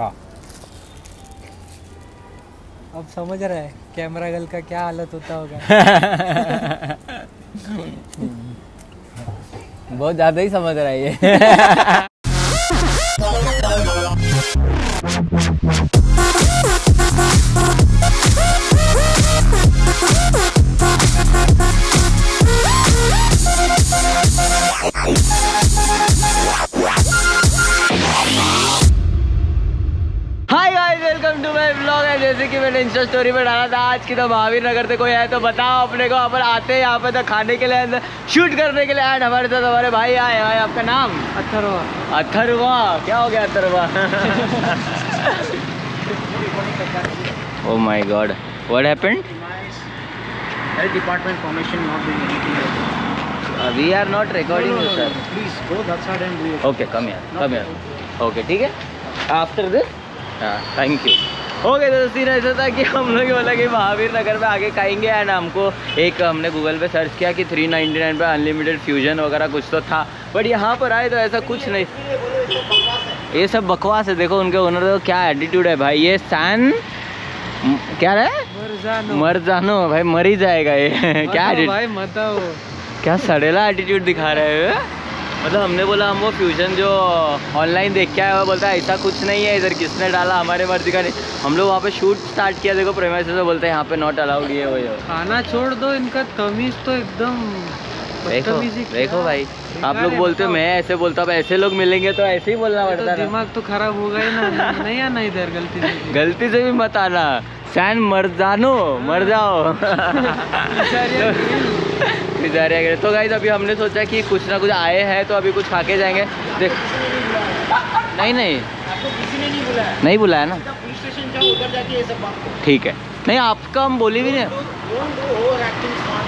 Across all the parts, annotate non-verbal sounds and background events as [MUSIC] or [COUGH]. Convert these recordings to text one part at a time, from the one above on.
का? अब समझ रहा है कैमरा गर्ल का क्या हालत होता होगा। [LAUGHS] बहुत ज़्यादा ही समझ रहा है ये। [LAUGHS] है जैसे कि मैंने इंस्टा स्टोरी में डाला था आज की तो महावीर नगर से कोई है तो बताओ अपने को अपन आते हैं यहाँ पे तो खाने के लिए अंदर शूट करने के लिए एंड हमारे साथ हमारे भाई आए भाई आपका नाम अथर्वा अथर्वा क्या हो गया Atharva oh my god what happened Health department permission not doing anything. We are not recording No, no, no, sir no. Please go that side and do it. Okay come यार कम यार okay ठीक है after this हाँ thank you okay तो scene ऐसा था कि हम लोग बोला कि महावीर नगर में आगे खाएँगे एंड हमको एक हमने गूगल पे सर्च किया कि 399 पे अनलिमिटेड फ्यूजन वगैरह कुछ तो था। बट यहाँ पर आए तो ऐसा कुछ नहीं। ये सब बकवास है। देखो उनके ओनर का क्या एटीट्यूड है भाई। ये सैन क्या है? मरजानो। मर जानो भाई मर ही जाएगा ये। [LAUGHS] क्या भाई बताओ क्या सड़ेला एटीट्यूड दिखा रहे हो? मतलब हमने बोला हम वो फ्यूजन जो ऑनलाइन देख के आया वो बोलता है ऐसा कुछ नहीं है इधर किसने डाला? हमारे मर्ज़ी का नहीं। हम लोग वहाँ पे शूट स्टार्ट किया देखो प्रेमाइस से बोलते हैं यहाँ पे नॉट अलाउड ये वो ये। खाना छोड़ दो इनका तमीज तो एकदम देखो देखो भाई आप लोग बोलते हो मैं ऐसे बोलता हूँ ऐसे लोग मिलेंगे तो ऐसे ही बोलना तो पड़ता है दिमाग तो खराब ही ना नहीं आना इधर गलती से गलती से भी मत आना। सैन मर जानो मर जाओ। [LAUGHS] पिज़्ज़ारिया गए तो गाइज़ अभी हमने सोचा कि कुछ ना कुछ आए हैं तो अभी कुछ खा के जाएँगे। देख। नहीं नहीं। नहीं बुलाया। नहीं बुलाया ना। ठीक है। नहीं आपका हम बोली भी नहीं।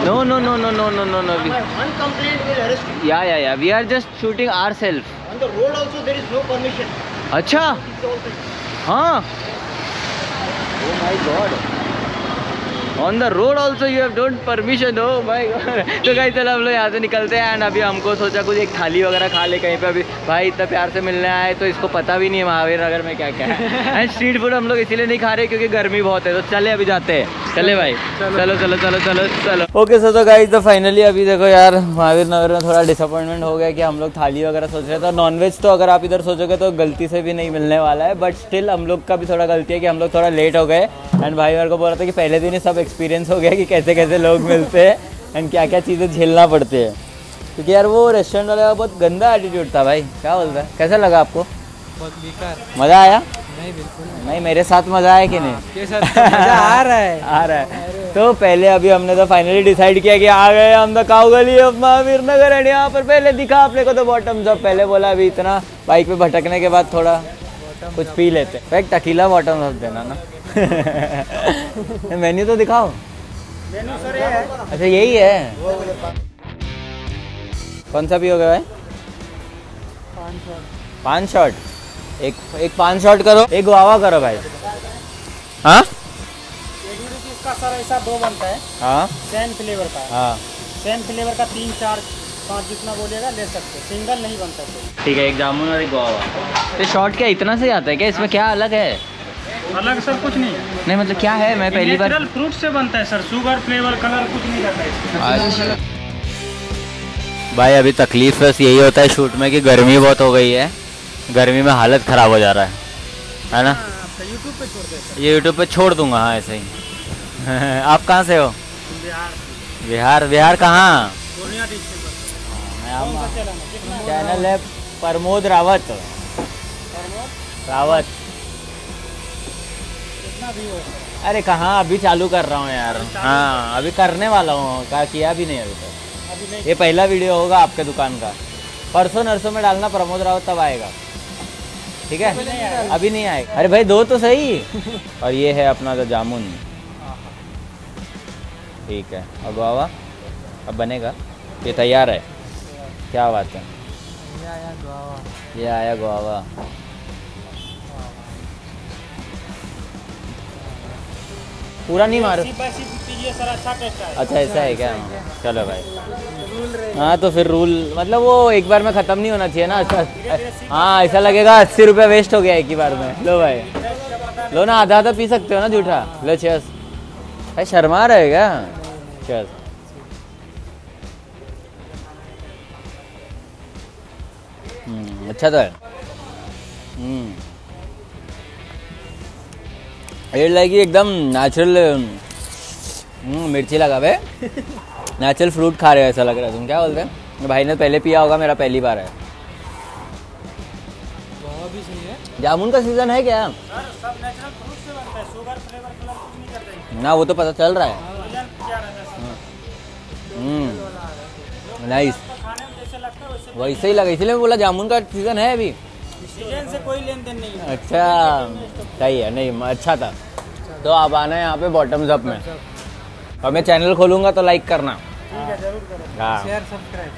No no no no no no no no you yeah yeah we are just shooting our self अच्छा। हाँ। My god on the road also you have don't permission oh god तो कहीं चलो हम लोग यहाँ से निकलते हैं एंड अभी हमको सोचा कुछ एक थाली वगैरह खा ले कहीं पे अभी। भाई इतना प्यार से मिलने आए तो इसको पता भी नहीं है महावीर नगर में क्या क्या है। एंड स्ट्रीट फ़ूड हम लोग इसीलिए नहीं खा रहे क्योंकि गर्मी बहुत है। तो चले अभी जाते हैं। चले भाई। चलो। चलो चलो चलो चलो ओके सो तो तो फाइनली अभी देखो यार महावीर नगर में थोड़ा डिसअपॉइंटमेंट हो गया कि हम लोग थाली वगैरह सोच रहे थे नॉनवेज तो अगर आप इधर सोचोगे तो गलती से भी नहीं मिलने वाला है। बट स्टिल हम लोग का भी थोड़ा गलती है कि हम लोग थोड़ा लेट हो गए। एंड भाई मेरे को बोल रहा था कि पहले दिन ही सब एक्सपीरियंस हो गया कि कैसे कैसे लोग मिलते हैं एंड क्या क्या चीज़ें झेलना पड़ती है। क्योंकि यार वो रेस्टोरेंट वाले का बहुत गंदा एटीट्यूड था भाई। क्या बोलता है? कैसा लगा आपको? बहुत बेकार। मज़ा आया? नहीं बिल्कुल नहीं। नहीं मेरे साथ मज़ा आया कि नहीं? के साथ तो मज़ा आ रहा है। [LAUGHS] आ रहा है। तो पहले अभी हमने तो फाइनली डिसाइड किया कि आ गए हम तो काऊ गली ऑफ़ महावीर नगर एंड यहाँ पर पहले दिखा अपने को तो बॉटम अप पहले बोला अभी इतना बाइक पे भटकने के बाद थोड़ा कुछ पी लेते। हैं एक टकीला बॉटम अप देना ना। [LAUGHS] मेन्यू तो दिखाओ। मेनू सर ये है। अच्छा यही है। कौन सा भी हो गया भाई? पाँच शॉट एक एक पाँच शॉट करो एक गुआवा करो भाई। हाँ? इसका सर ऐसा दो बनता है। हाँ। सेम फ्लेवर का। हाँ। सेम फ्लेवर का तीन चार पाँच जितना बोलिएगा ले सकते सिंगल नहीं बन सकते ठीक है एक जामुन और एक गुआवा तो शॉर्ट क्या इतना से आता है क्या? इसमें क्या अलग है? अलग सर कुछ नहीं है। नहीं मतलब क्या है? मैं पहली बार फ्रूट से बनता है सर। शुगर फ्लेवर कलर कुछ नहीं रहता है भाई अभी तकलीफ़ बस यही होता है शूट में कि गर्मी बहुत हो गई है। गर्मी में हालत ख़राब हो जा रहा है। है ना? यूट्यूब पे छोड़ देते ये यूट्यूब पे छोड़ दूँगा हाँ ऐसे ही। [LAUGHS] आप कहाँ से हो? बिहार बिहार बिहार कहाँ? चैनल चैनल है प्रमोद रावत। रावत। हो अरे कहाँ? अभी चालू कर रहा हूँ यार। हाँ अभी करने वाला हूँ। कहा किया भी नहीं अभी तक। ये पहला वीडियो होगा आपके दुकान का। परसों नरसों में डालना प्रमोद रावत तब आएगा। ठीक है? अभी नहीं आएगा। अरे भाई दो तो सही। [LAUGHS] और ये है अपना जो जामुन। ठीक है। और गुआवा अब बनेगा। ये तैयार है। क्या बात है। ये आया गुआवा ये आया गुआवा पूरा नहीं मारो। अच्छा है। अच्छा ऐसा है क्या? चलो भाई। हाँ। तो फिर रूल मतलब वो एक बार में ख़त्म नहीं होना चाहिए ना अच्छा हाँ ऐसा लगेगा अस्सी रुपये वेस्ट हो गया एक ही बार में। लो भाई। लो ना आधा आधा पी सकते हो ना जूठा। लो चेस भाई शर्मा रहे क्या? चेस हम्म, अच्छा तो है। हम्म। ये लगी एकदम नेचुरल मिर्ची लगा बे नेचुरल फ्रूट खा रहे हो ऐसा लग रहा है तुम क्या बोलते हैं भाई ने पहले पिया होगा मेरा पहली बार है है जामुन का सीज़न है क्या ना वो तो पता चल रहा है नाइस वैसे ही लगा इसलिए बोला जामुन का सीज़न है अभी सीज़न से कोई लेन देन नहीं है। अच्छा सही है नहीं अच्छा था। तो आप आना है यहाँ पे बॉटम्स अप में। और मैं चैनल खोलूँगा तो लाइक करना। ठीक है ज़रूर करो। शेयर सब्सक्राइब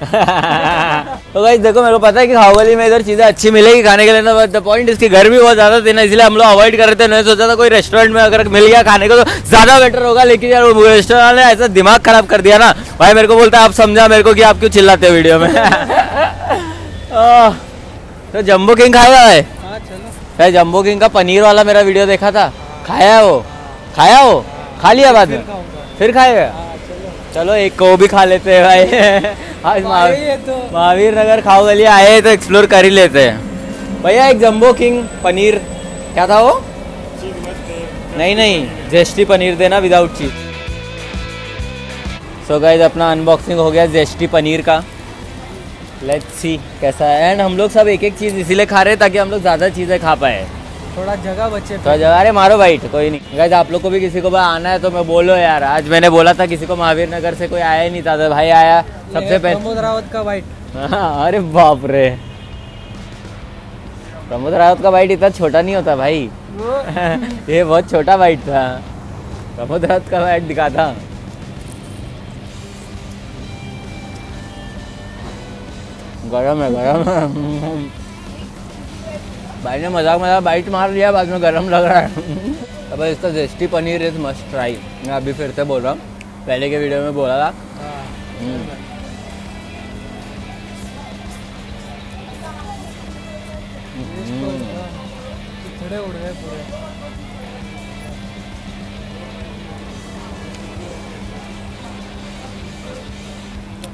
[LAUGHS] तो भाई देखो मेरे को पता है कि खाओगली में इधर चीज़ें अच्छी मिलेगी खाने के लिए ना द पॉइंट इसकी गर्मी बहुत ज़्यादा थी ना इसलिए हम लोग अवॉइड कर रहे थे। नहीं सोचा था कोई रेस्टोरेंट में अगर मिल गया खाने को तो ज़्यादा बेटर होगा लेकिन यार वो रेस्टोरेंट वाले ऐसा दिमाग खराब कर दिया ना। भाई मेरे को बोलता है आप समझा मेरे को कि आप क्यों चिल्लाते हो वीडियो में? [LAUGHS] तो जम्बो किंग भाई हाँ? चलो। भाई जम्बो किंग का पनीर वाला मेरा वीडियो देखा था। खाया है वो? खाया वो? खा लिया बाद में? फिर खाएगा? हाँ चलो। चलो एक को भी खा लेते हैं भाई। [LAUGHS] आज महावीर तो महावीर नगर खाओ गली आए तो एक्सप्लोर कर ही लेते हैं। भैया एक जम्बो किंग पनीर क्या था वो? नहीं नहीं जेस्टी पनीर देना विदाउट चीज़ सो गाइज़ अपना अनबॉक्सिंग हो गया जेस्टी पनीर का। लेट्स सी कैसा है। एंड हम लोग सब एक एक चीज़ इसीलिए खा रहे हैं ताकि हम लोग ज़्यादा चीज़ें खा पाए। थोड़ा जगह बचे तो। जगह अरे मारो भाई कोई नहीं। गाइज़ आप लोग को भी किसी को भी आना है तो मैं बोलो यार। आज मैंने बोला था किसी को महावीर नगर से कोई आया ही नहीं था तो भाई आया सबसे पहले। प्रमोद रावत का वाइट हाँ, अरे बाप रे। प्रमोद रावत का बाइट इतना छोटा नहीं होता भाई। [LAUGHS] ये बहुत छोटा बाइट था। प्रमोद रावत का बाइट दिखा था गरम है गरम है। भाई ने मज़ाक मज़ाक बाइट मार लिया, बाद में गरम लग रहा है। अब इसका Zesty paneer is must try मैं अभी फिर से बोल रहा हूँ। पहले के वीडियो में बोला था। हम्म।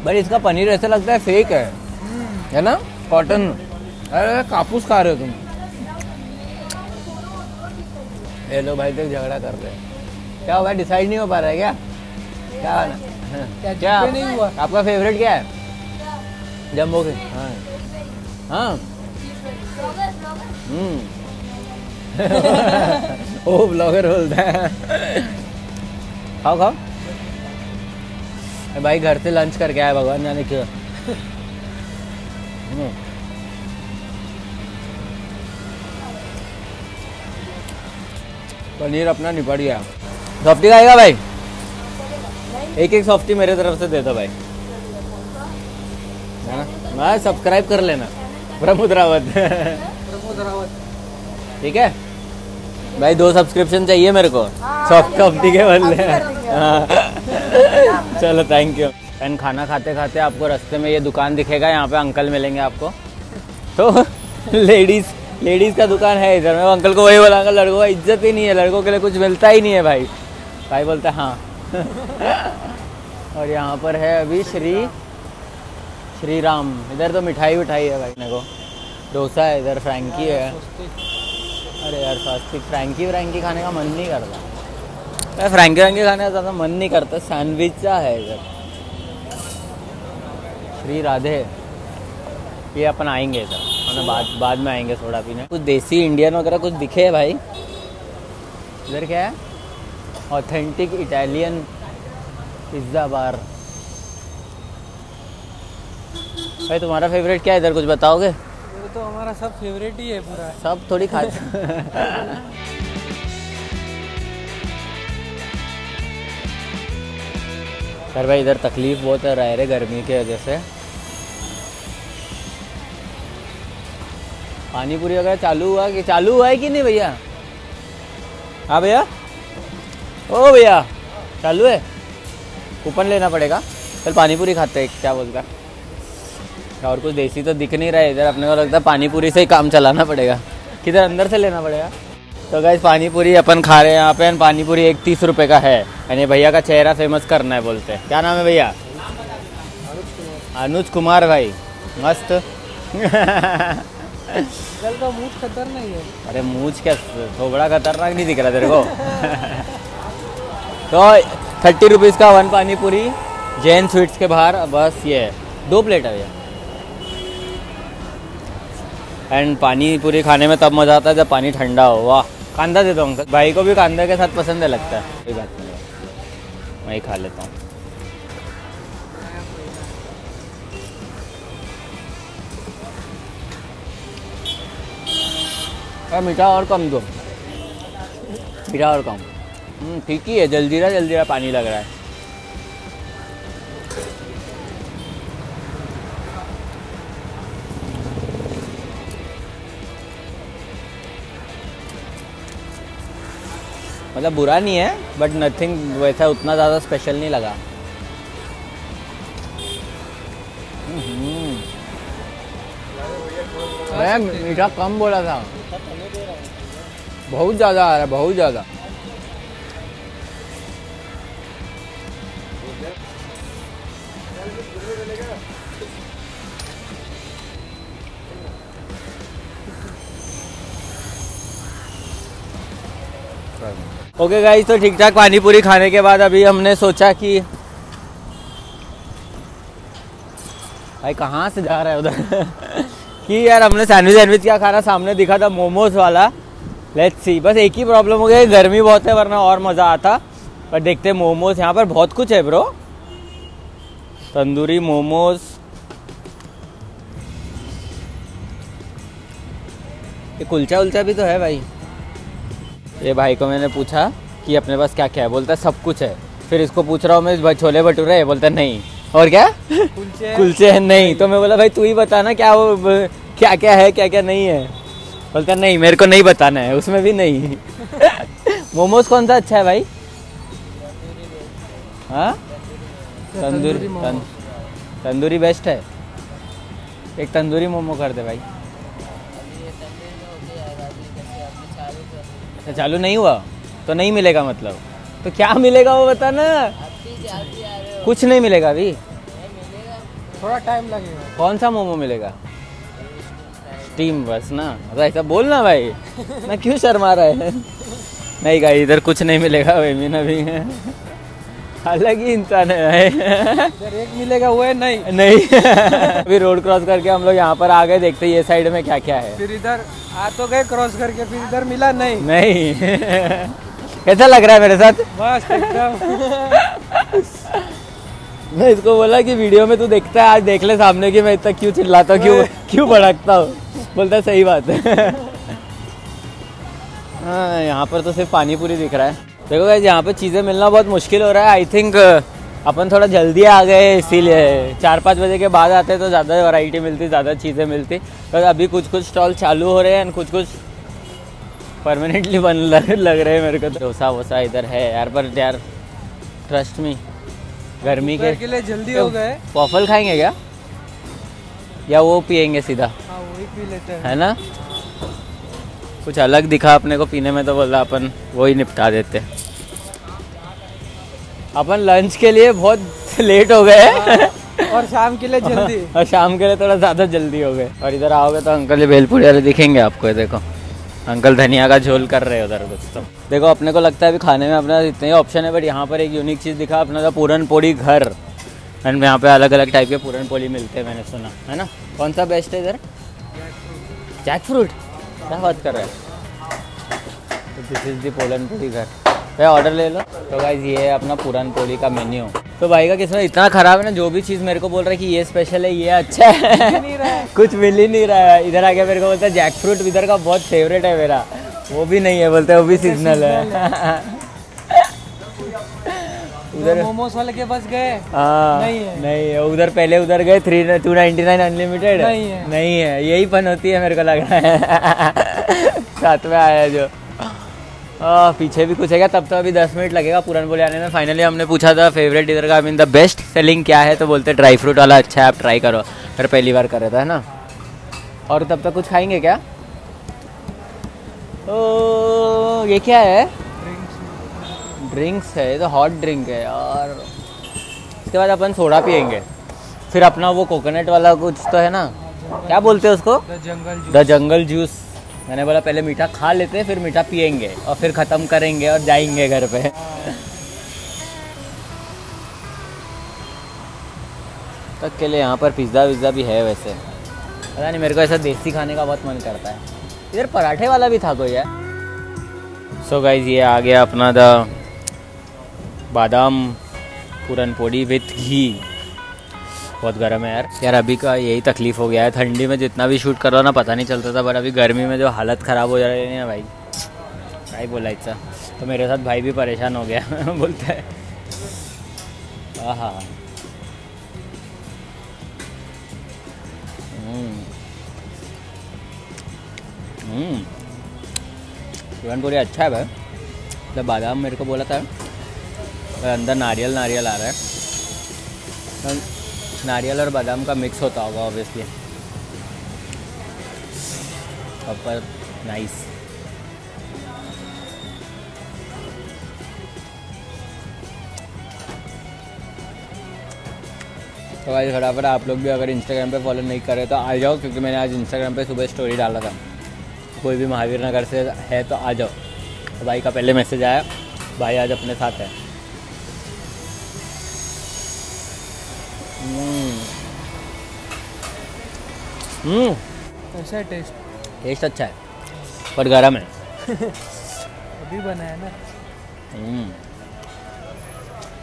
बट इसका पनीर ऐसा लगता है फेक है। है ना? कॉटन अरे कापूस खा रहे हो तुम। ये लो भाई तक झगड़ा कर रहे हैं। क्या हुआ? डिसाइड नहीं हो पा रहा है क्या? क्या वाला? क्या क्या नहीं हुआ? आपका फेवरेट क्या है? जम्बो के। हाँ। हाँ। हम्म। [LAUGHS] ओ ब्लॉगर बोलता है। खाओ खाओ। भाई घर से लंच करके आया भगवान जाने क्यों? हम्म। पनीर अपना निपट गया। सॉफ्टी खाएगा भाई? एक एक सॉफ्टी मेरे तरफ़ से दे दो भाई। है? सब्सक्राइब कर लेना। प्रमोद रावत। प्रमोद रावत। ठीक है? भाई दो सब्सक्रिप्शन चाहिए मेरे को। सॉफ्ट सॉफ्टी के बदले। हाँ। [LAUGHS] चलो थैंक यू एंड खाना खाते खाते आपको रास्ते में ये दुकान दिखेगा, यहाँ पे अंकल मिलेंगे आपको। तो [LAUGHS] लेडीज़ लेडीज़ का दुकान है इधर मैं। अंकल को वही बोला अंकल लड़कों का इज़्ज़त ही नहीं है, लड़कों के लिए कुछ मिलता ही नहीं है भाई। भाई बोलता है [LAUGHS] और यहाँ पर है अभी श्री श्री राम। इधर तो मिठाई विठाई है भाई को डोसा है इधर, फ्रैंकी है। अरे यार स्वास्तिक फ्रैंकी फ्रैंकी खाने का मन नहीं करता। मैं फ्रैंकी फ्रैंकी खाने का ज़्यादा मन नहीं करता। सैंडविच है इधर। श्री राधे। ये अपन आएँगे इधर। बाद बाद में आएँगे सोडा पीने कुछ देसी इंडियन वगैरह कुछ दिखे है भाई? इधर क्या है? ऑथेंटिक इटालियन पिज़्ज़ा बार भाई तुम्हारा फेवरेट क्या है इधर? कुछ बताओगे? वो तो हमारा सब फेवरेट ही है पूरा। सब थोड़ी खाते सर [LAUGHS] भाई इधर तकलीफ़ बहुत है रह रहे गर्मी की वजह से। पानी पूरी वगैरह चालू हुआ कि चालू हुआ है कि नहीं भैया? हाँ भैया। ओ भैया, चालू है? कूपन लेना पड़ेगा। चल पानी पूरी खाते हैं, क्या बोलता? है और कुछ देसी तो दिख नहीं रहा है, इधर अपने को लगता है पानी पूरी से ही काम चलाना पड़ेगा। किधर अंदर से लेना पड़ेगा? तो गाइस पानी पूरी अपन खा रहे हैं यहाँ पे पानी पूरी एक तीस रुपये का है। यानी भैया का चेहरा फ़ेमस करना है, बोलते हैं। क्या नाम है भैया? अनुज कुमार भाई, मस्त। [LAUGHS] कल का मूड खतर नहीं है। अरे मूछ क्या थोबड़ा खतरनाक नहीं दिख रहा तेरे को। [LAUGHS] तो थर्टी रुपीज़ का वन पानी पूरी जैन स्वीट्स के बाहर, बस ये, दो प्लेट है भैया। एंड पानी पूरी खाने में तब मज़ा आता है जब पानी ठंडा हो। वाह, कांदा दे दो अंकल। भाई को भी कांदा के साथ पसंद है, लगता है। कोई बात नहीं। मैं ही खा लेता हूँ। अरे मीठा और कम दो। मीठा और कम। हम्म, ठीक ही है जल्दीरा जल्दीरा पानी लग रहा है। मतलब बुरा नहीं है बट नथिंग वैसा उतना ज़्यादा स्पेशल नहीं लगा। हम्म। मैं मीठा कम बोला था। बहुत ज़्यादा आ रहा है, बहुत ज़्यादा। ओके okay गाइस तो ठीक ठाक पानी पूरी खाने के बाद अभी हमने सोचा कि भाई कहाँ से जा रहा है उधर? [LAUGHS] कि यार हमने सैंडविच सैंडविच क्या खाना सामने दिखा था मोमोज वाला। लेट्स सी बस एक ही प्रॉब्लम हो गया। गर्मी बहुत है वरना और मज़ा आता। पर देखते मोमोज यहाँ पर बहुत कुछ है ब्रो तंदूरी मोमोज। ये कुलचा उलचा भी तो है भाई। ये भाई को मैंने पूछा कि अपने पास क्या क्या है। बोलता है सब कुछ है। फिर इसको पूछ रहा हूँ मैं छोले भटूरे है? बोलता नहीं। और क्या? [LAUGHS] कुलचे कुलचे हैं नहीं। तो मैं बोला भाई तू ही बता ना क्या वो क्या क्या है क्या क्या नहीं है? बोलता नहीं मेरे को नहीं बताना है उसमें भी नहीं। [LAUGHS] मोमोज कौन सा अच्छा है भाई? हाँ? तंदूरी तंदूरी बेस्ट है। एक तंदूरी मोमो कर दे भाई। अच्छा चालू नहीं हुआ? तो नहीं मिलेगा मतलब। तो क्या मिलेगा वो बता ना कुछ नहीं मिलेगा अभी। थोड़ा टाइम लगेगा। कौन सा मोमो मिलेगा? स्टीम बस ना। ऐसा बोल ना भाई। ना क्यों शर्मा रहा है? नहीं भाई इधर कुछ नहीं मिलेगा वेमिन अभी अलग ही इंसान है भाई। एक मिलेगा वो है नहीं। नहीं। अभी रोड क्रॉस करके हम लोग यहाँ पर आ गए देखते हैं ये साइड में क्या क्या है। फिर इधर आ तो गए क्रॉस करके फिर इधर मिला नहीं। नहीं। कैसा लग रहा है मेरे साथ? बस एकदम। मैं इसको बोला कि वीडियो में तू देखता है आज देख ले सामने की मैं इतना क्यों चिल्लाता हूँ क्यों क्यों भड़कता हूँ। बोलता है सही बात है। [LAUGHS] हाँ यहाँ पर तो सिर्फ़ पानी पूरी दिख रहा है। देखो गाइस यहाँ पे चीज़ें मिलना बहुत मुश्किल हो रहा है। आई थिंक अपन थोड़ा जल्दी आ गए इसीलिए। चार पाँच बजे के बाद आते तो ज़्यादा वैरायटी मिलती ज़्यादा चीज़ें मिलती। पर अभी कुछ कुछ स्टॉल चालू हो रहे हैं कुछ कुछ परमानेंटली बन लग, लग रहे हैं मेरे को तो। डोसा वोसा इधर है यार पर यार ट्रस्ट मी गर्मी के के लिए जल्दी हो गए। पॉफल खाएँगे क्या? या वो पियेंगे सीधा? हाँ वही पी लेते हैं। है ना? कुछ अलग दिखा अपने को पीने में तो बोला अपन वो ही निपटा देते। अपन लंच के लिए बहुत लेट हो गए। और शाम के लिए [LAUGHS] जल्दी। और शाम के लिए थोड़ा ज़्यादा जल्दी हो गए। और इधर आओगे तो अंकल ये भेलपुरी वाले दिखेंगे आपको ये देखो। अंकल धनिया का झोल कर रहे हैं उधर कुछ तो। देखो अपने को लगता है अभी खाने में अपना इतने ही ऑप्शन है बट यहाँ पर एक यूनिक चीज़ दिखा अपना था पूरन पोड़ी घर। एंड यहाँ पे अलग अलग टाइप के पूरन पोली मिलते हैं मैंने सुना है ना? कौन सा बेस्ट है इधर? जैक फ्रूट क्या बात कर रहा है? दिस इज़ दी पोलन पोली घर। भाई ऑर्डर ले लो। तो भाई ये है अपना पुरान पोली का मेन्यू तो भाई का किस्मत इतना खराब है ना, जो भी चीज़ मेरे को बोल रहा है कि ये स्पेशल है, ये अच्छा है। [LAUGHS] कुछ मिल ही नहीं रहा है। इधर आके मेरे को बोलता है जैक फ्रूट इधर का बहुत फेवरेट है मेरा। वो भी नहीं है, बोलते वो भी सीजनल है। [LAUGHS] उधर मोमोज वाले के पास गए। हाँ नहीं है। नहीं है उधर पहले उधर गए three two ninety nine unlimited नहीं है। नहीं है यही फन होती है मेरे को लग रहा है। साथ में आया जो। आ, पीछे भी कुछ है क्या? तब तो अभी दस मिनट लगेगा पूरन बोले आने में। फाइनली हमने पूछा था फेवरेट इधर का I mean the best selling क्या है तो बोलते ड्राई फ्रूट वाला अच्छा है आप ट्राई करो। फिर पहली बार कर रहा था है ना? और तब तक कुछ खाएँगे क्या? ओ ये क्या है? ड्रिंक्स है ये तो हॉट ड्रिंक है यार। इसके बाद अपन सोडा पियेंगे। फिर अपना वो कोकोनट वाला कुछ तो है ना? क्या बोलते हैं उसको? द जंगल जूस मैंने बोला पहले मीठा खा लेते हैं फिर मीठा पियेंगे और फिर ख़त्म करेंगे और जाएँगे घर पे। तक के लिए यहाँ पर पिज़्ज़ा विज़्ज़ा भी है वैसे। पता नहीं मेरे को ऐसा देसी खाने का बहुत मन करता है। इधर पराठे वाला भी था कोई है सो गाइज़ ये आ गया अपना द बादाम, पूरन पोड़ी विथ घी। बहुत गर्म है यार। यार, अभी का यही तकलीफ़ हो गया है। ठंडी में जितना भी शूट कर करो ना, पता नहीं चलता था पर अभी गर्मी में जो हालत ख़राब हो जा रही है ना भाई। ही बोला इतना। तो मेरे साथ भाई भी परेशान हो गया [LAUGHS] बोलता है। हाँ पूरन पूरी अच्छा है भाई। मतलब बादाम मेरे को बोला था। और अंदर नारियल नारियल आ रहा है। तो नारियल और बादाम का मिक्स होता होगा ऑब्वियसली प्रॉपर नाइस तो भाई, फटाफट आप लोग भी अगर इंस्टाग्राम पे फॉलो नहीं कर तो आ जाओ, क्योंकि मैंने आज इंस्टाग्राम पे सुबह स्टोरी डाला था। कोई भी महावीर नगर से है तो आ जाओ। तो भाई का पहले मैसेज आया, भाई आज अपने साथ है। कैसा है टेस्ट टेस्ट अच्छा है पर गर्म है। [LAUGHS] अभी बना है ना। हम्म।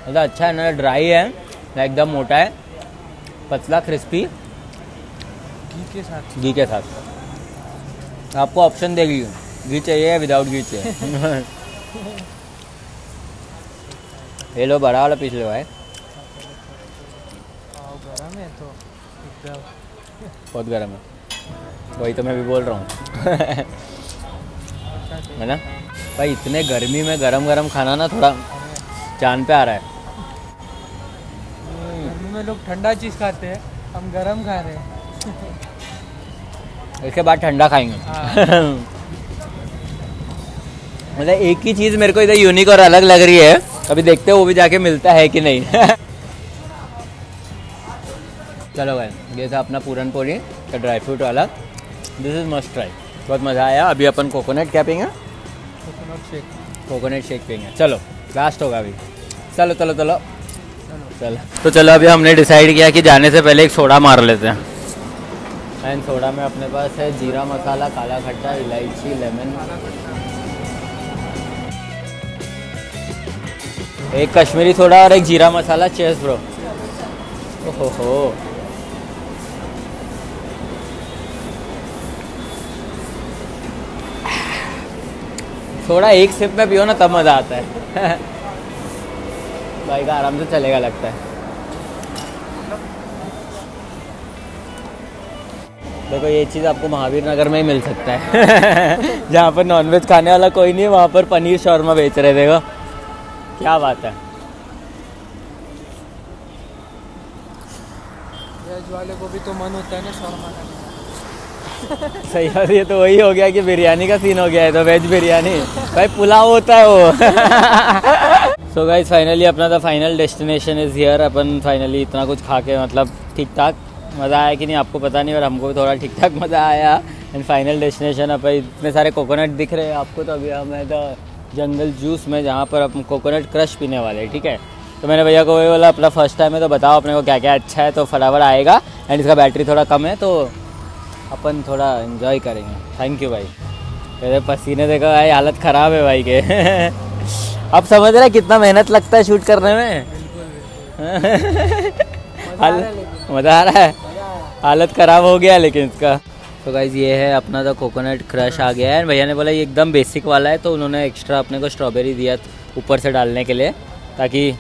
मतलब अच्छा है ना ड्राई है ना एकदम मोटा है पतला क्रिस्पी घी के साथ। घी के साथ। आपको ऑप्शन देगी घी चाहिए या विदाउट घी चाहिए? [LAUGHS] ये लो बड़ा वाला पीस लो भाई। पाव गरम है तो एकदम। बहुत गर्म है। वही तो मैं भी बोल रहा हूँ। है ना? भाई इतने गर्मी में गरम गरम खाना ना थोड़ा जान पे आ रहा है। गर्मी में लोग ठंडा चीज़ खाते हैं हम गरम खा रहे हैं। इसके बाद ठंडा खाएँगे। मतलब एक ही चीज़ मेरे को इधर यूनिक और अलग लग रही है। अभी देखते हैं वो भी जाके मिलता है कि नहीं। [LAUGHS] चलो भाई। ये था अपना पूरन पोली का ड्राई फ्रूट वाला। दिस इज़ मस्ट ट्राई बहुत मज़ा आया। अभी अपन कोकोनट क्या पियेंगे? कोकोनट शेक कोकोनट शेक पियेंगे। चलो लास्ट होगा अभी। चलो चलो चलो। चलो। चलो। तो चलो अभी हमने डिसाइड किया कि जाने से पहले एक सोडा मार लेते हैं। एंड सोडा में अपने पास है जीरा मसाला काला खट्टा इलायची लेमन एक कश्मीरी सोडा और एक जीरा मसाला। चेस ब्रो ओहो हो। सोडा एक सिप में पियो ना तब मज़ा आता है। [LAUGHS] भाई का आराम से चलेगा लगता है। देखो ये चीज़ आपको महावीर नगर में ही मिल सकता है। [LAUGHS] जहाँ पर नॉनवेज खाने वाला कोई नहीं है वहाँ पर पनीर शौरमा बेच रहे देखो। क्या बात है। वाले को भी तो मन होता है ना शौरमा खाने [LAUGHS] सही बात ये तो वही हो गया कि बिरयानी का सीन हो गया है तो वेज बिरयानी। भाई, पुलाव होता है वो। सो गाइस फाइनली अपना the final destination is here upon finally इतना कुछ खा के मतलब ठीक ठाक मज़ा आया कि नहीं, आपको पता नहीं, और हमको भी थोड़ा ठीक ठाक मज़ा आया। एंड फाइनल डेस्टिनेशन अपन इतने सारे कोकोनट दिख रहे हैं। आपको तो अभी हमें द जंगल जूस में, जहाँ पर अपन कोकोनट क्रश पीने वाले ठीक है? तो मैंने भैया को वही बोला, अपना फ़र्स्ट टाइम है तो बताओ अपने को क्या क्या अच्छा है तो फटाफट आएगा। एंड इसका बैटरी थोड़ा कम है तो अपन थोड़ा इन्जॉय करेंगे। थैंक यू भाई मेरे पसीने देखो भाई हालत ख़राब है भाई के। [LAUGHS] अब समझ रहे हैं कितना मेहनत लगता है शूट करने में? [LAUGHS] मज़ा आ रहा है? हालत ख़राब हो गया लेकिन इसका। तो गाइज़ ये है अपना तो कोकोनट क्रश आ गया है। भैया ने बोला ये एकदम बेसिक वाला है तो उन्होंने एक्स्ट्रा अपने को स्ट्रॉबेरी दिया ऊपर से डालने के लिए ताकि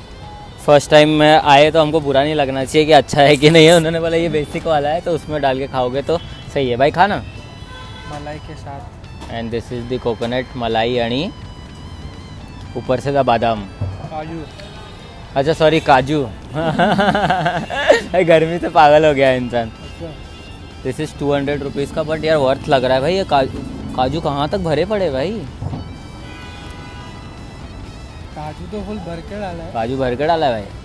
फ़र्स्ट टाइम में आए तो हमको बुरा नहीं लगना चाहिए कि अच्छा है कि नहीं है। उन्होंने बोला ये बेसिक वाला है तो उसमें डाल के खाओगे तो सही है। भाई खाना? मलाई के साथ। And this is the coconut malai आणि ऊपर से था बादाम काजू अच्छा सॉरी काजू गर्मी से पागल हो गया इंसान this is two hundred rupees का बट यार वर्थ लग रहा है भाई ये काजू काजू कहाँ तक भरे पड़े भाई काजू तो फुल भर के डाला है काजू भर के डाला है भाई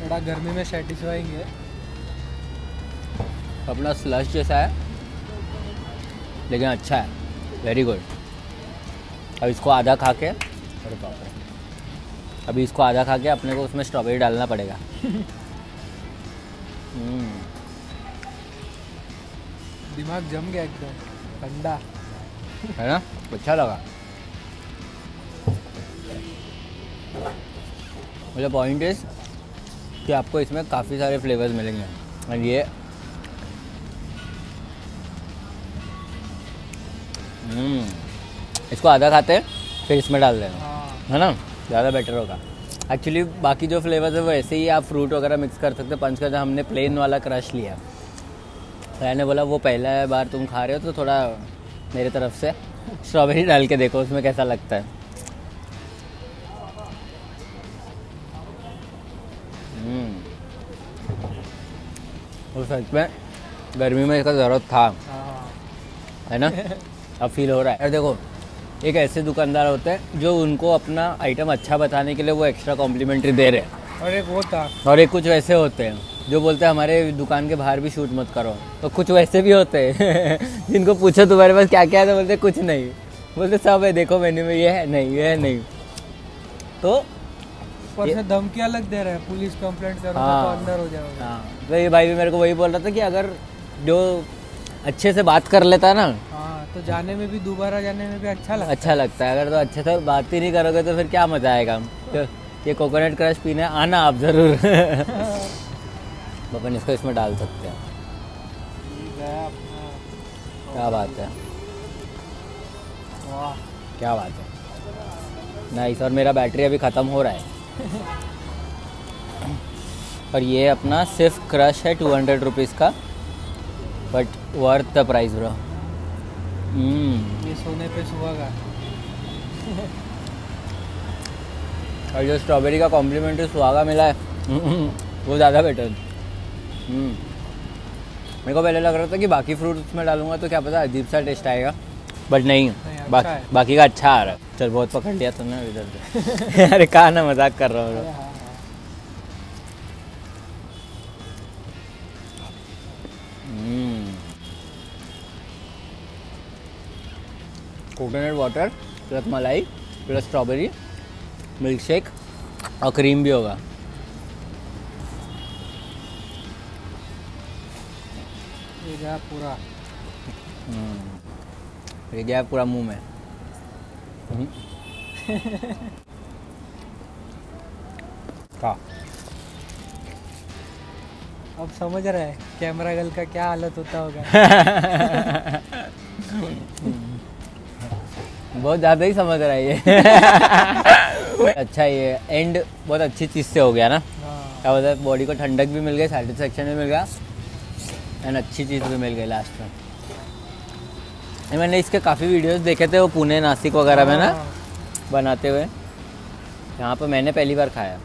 थोड़ा गर्मी में सेटिस्फाइंग है। अपना स्लश जैसा है लेकिन अच्छा है वेरी गुड अब इसको आधा खा के अरे बाप रे. अभी इसको आधा खा के अपने को उसमें स्ट्रॉबेरी डालना पड़ेगा. [LAUGHS] हम्म, दिमाग जम गया एकदम ठंडा. है ना? अच्छा लगा. मुझे पॉइंट इज़ कि आपको इसमें काफ़ी सारे फ्लेवर्स मिलेंगे. और ये इसको आधा खाते हैं फिर इसमें डाल देना। हाँ। है ना? ज़्यादा बेटर होगा। एक्चुअली बाकी जो फ्लेवर्स है वो ऐसे ही आप फ्रूट वगैरह मिक्स कर सकते हैं। पंच का जो हमने प्लेन वाला क्रश लिया। मैंने बोला वो पहला बार तुम खा रहे हो तो थोड़ा मेरे तरफ़ से स्ट्रॉबेरी डाल के देखो उसमें कैसा लगता है। हम्म। सच में गर्मी में इसका ज़रूरत था। हाँ। है ना? [LAUGHS] अब फील हो रहा है। यार देखो एक ऐसे दुकानदार होते हैं जो उनको अपना आइटम अच्छा बताने के लिए वो एक्स्ट्रा कॉम्प्लीमेंट्री दे रहे हैं। और एक वो था। और एक कुछ वैसे होते हैं जो बोलते हैं हमारे दुकान के बाहर भी शूट मत करो। तो कुछ वैसे भी होते हैं। [LAUGHS] जिनको पूछो तुम्हारे पास क्या क्या है तो बोलते कुछ नहीं। बोलते सब है देखो मेन्यू में ये है नहीं ये है नहीं। तो ऊपर से धमकी अलग दे रहे हैं। पुलिस कंप्लेंट करोगे हाँ। तो अंदर हो जाओगे। हाँ। तो ये भाई भी मेरे को वही बोल रहा था कि अगर जो अच्छे से बात कर लेता ना हाँ तो जाने में भी दोबारा जाने में भी अच्छा लगता अच्छा लगता है। अगर तो अच्छे से बात ही नहीं करोगे तो फिर क्या मज़ा आएगा? तो ये कोकोनट क्रश पीने आना आप ज़रूर। अपन इसको इसमें डाल सकते हैं। क्या बात है। क्या बात है। नाइस और मेरा बैटरी अभी ख़त्म हो रहा है। और ये अपना सिर्फ़ क्रश है टू हंड्रेड रुपीज़ का but worth the price bro ये सोने पे सुहागा और जो स्ट्रॉबेरी का कॉम्प्लीमेंट्री सुहागा मिला है वो ज़्यादा बेटर मेरे को पहले लग रहा था कि बाकी फ्रूट्स में डालूँगा तो क्या पता अजीब सा टेस्ट आएगा। बट नहीं, नहीं, अच्छा बाकी है। बाकी का अच्छा आ रहा है। चल बहुत पकड़ लिया तूने इधर से [LAUGHS] अरे कहा ना मज़ाक कर रहा हूँ। Coconut water plus malai plus strawberry milk shake और क्रीम भी होगा। ये गया पूरा। ये गया पूरा मुँह में। हम्म। [LAUGHS] का अब समझ रहा है कैमरा गर्ल का क्या हालत होता होगा। [LAUGHS] बहुत ज़्यादा ही समझ रहा है ये। [LAUGHS] अच्छा ये एंड बहुत अच्छी चीज़ से हो गया ना? हाँ। क्या बोलते हैं बॉडी को ठंडक भी मिल गई सेटिस्फेक्शन भी मिल गया एंड अच्छी चीज़ भी मिल गई लास्ट में। मैंने इसके काफ़ी वीडियोस देखे थे वो पुणे नासिक वगैरह में ना हाँ, बनाते हुए। यहाँ पर मैंने पहली बार खाया।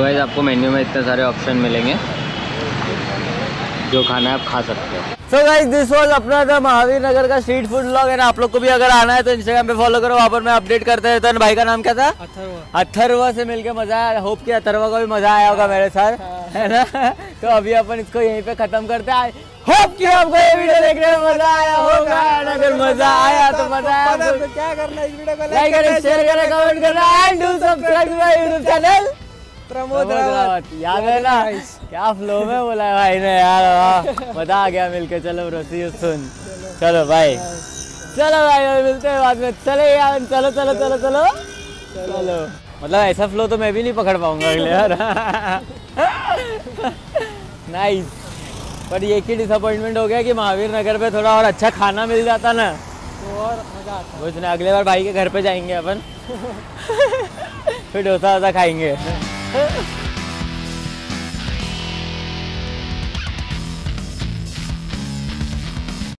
तो गाइज़ आपको मेन्यू में इतने सारे ऑप्शन मिलेंगे जो खाना है आप खा सकते हो। सो गाइज़ दिस वाज अपना था महावीर नगर का स्ट्रीट फ़ूड ब्लॉग है ना आप लोग को भी अगर आना है तो इंस्टाग्राम पे फॉलो करो वहाँ पर मैं अपडेट करते रहता हूँ। भाई का नाम क्या था? अथर्व। अथर्वा से मिलके मज़ा आया। होप कि अथर्वा को भी मज़ा आया होगा मेरे साथ है ना? [LAUGHS] तो अभी अपन इसको यहीं पे खत्म करते हैं। होप कि आपको ये वीडियो देखने में मज़ा आया होगा अगर मज़ा आया तो मज़ा आया। तो तो क्या करना इस वीडियो को? लाइक करें शेयर करें कमेंट करें and do subscribe my YouTube channel Pramod Rawat. याद है ना? क्या फ्लो में बोला है भाई ने यार वाह। मज़ा आ गया मिलके चलो रोसी सुन चलो भाई चलो भाई मिलते हैं बाद में। चले यार चलो चलो चलो चलो। चलो। मतलब ऐसा फ्लो तो मैं भी नहीं पकड़ पाऊँगा अगले यार नाइस पर ये एक ही डिसअपॉइंटमेंट हो गया कि महावीर नगर पे थोड़ा और अच्छा खाना मिल जाता ना। तो और मज़ा आता। वो सुना अगले बार भाई के घर पे जाएँगे अपन। फिर डोसा वोसा खाएँगे। Ha [LAUGHS]